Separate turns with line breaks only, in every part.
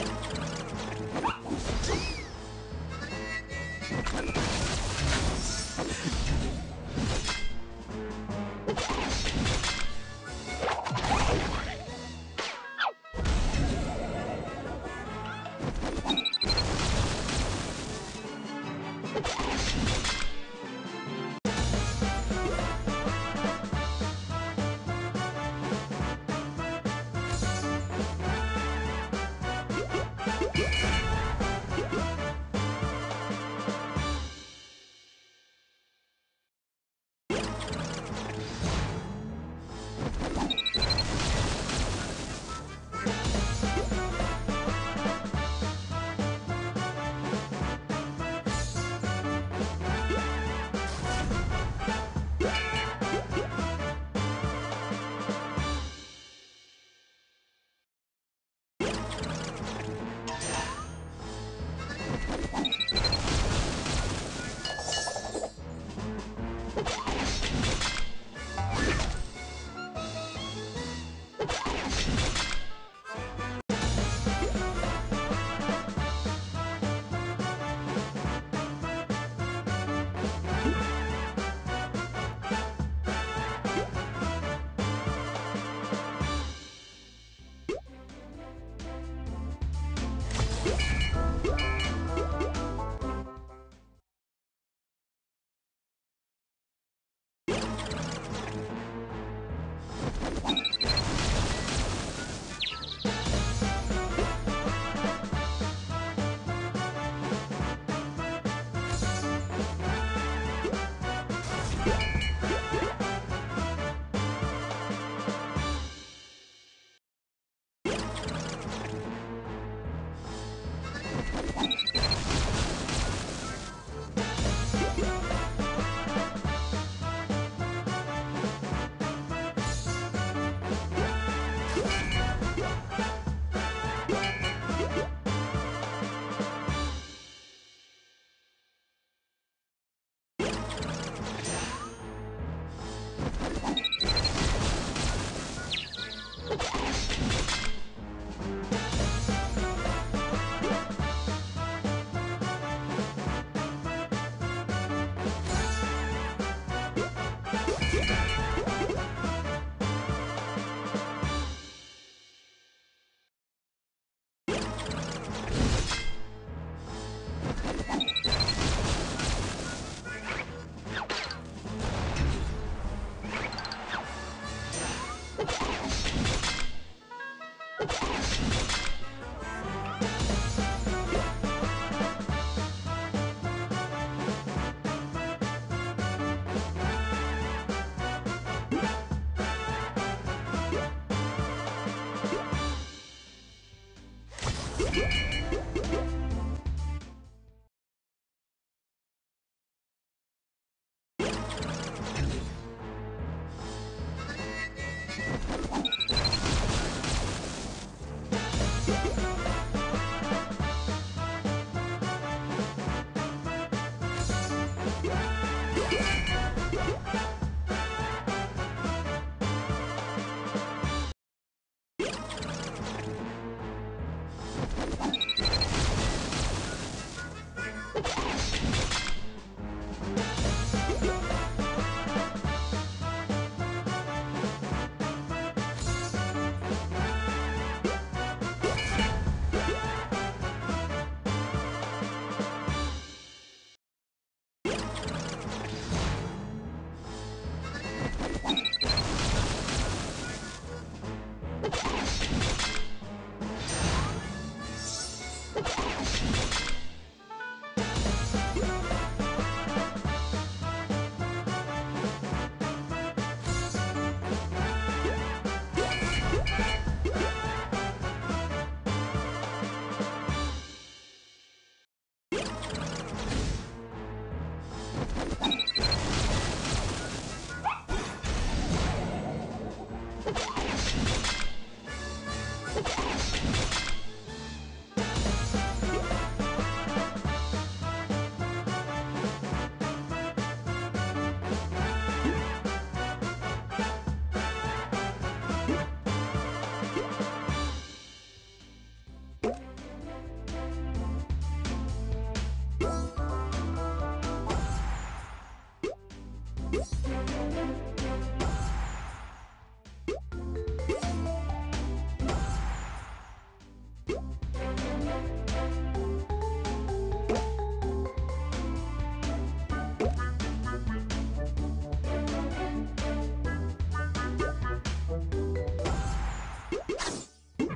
you. Yeah.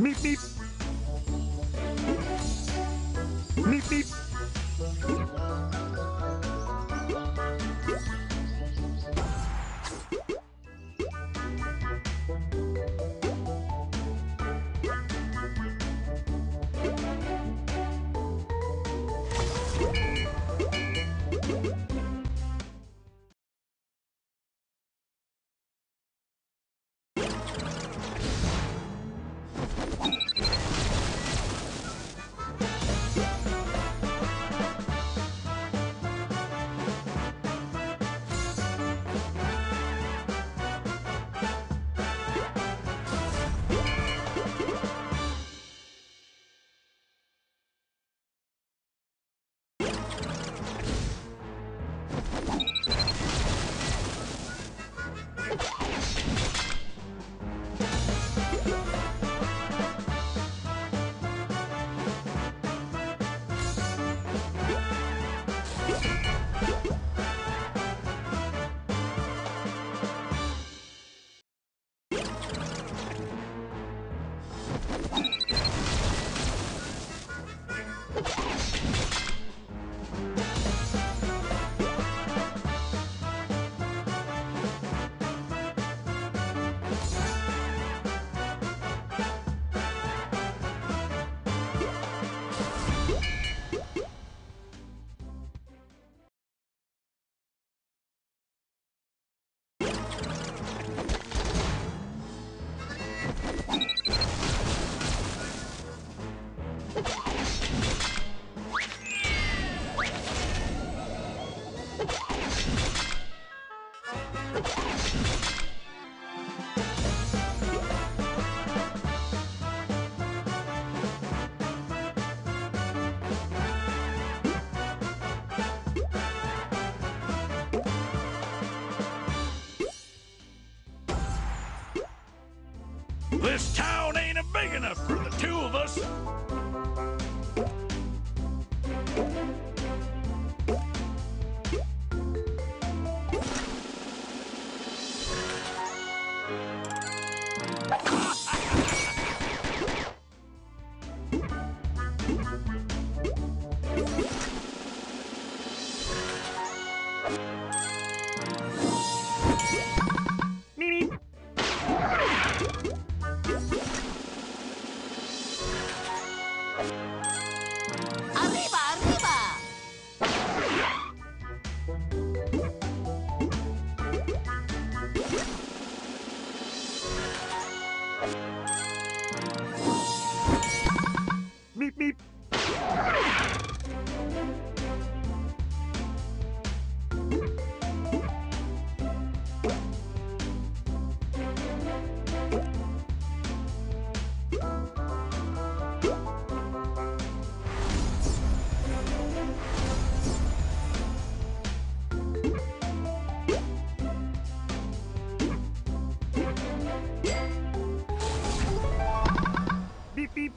Meep meep. This town ain't big enough for the two of us.
¡Arriba,
beep beep.